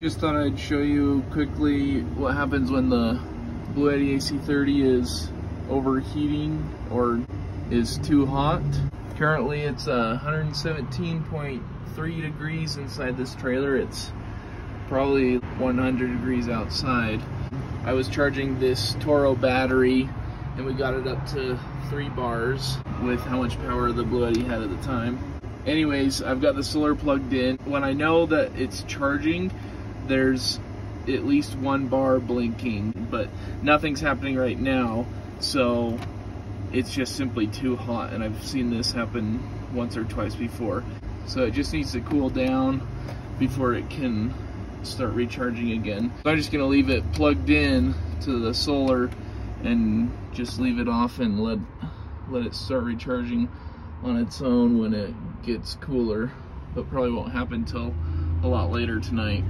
Just thought I'd show you quickly what happens when the Bluetti AC30 is overheating or is too hot. Currently it's uh, 117.3 degrees inside this trailer. It's probably 100 degrees outside. I was charging this Toro battery and we got it up to three bars with how much power the Bluetti had at the time. Anyways, I've got the solar plugged in. When I know that it's charging, there's at least one bar blinking, but nothing's happening right now, so it's just simply too hot, and I've seen this happen once or twice before. So it just needs to cool down before it can start recharging again. So I'm just gonna leave it plugged in to the solar and just leave it off and let let it start recharging on its own when it gets cooler, but probably won't happen till a lot later tonight.